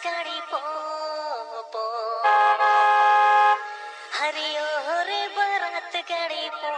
गाड़ी पो पो। हरियो रे बारात गाड़ी पो।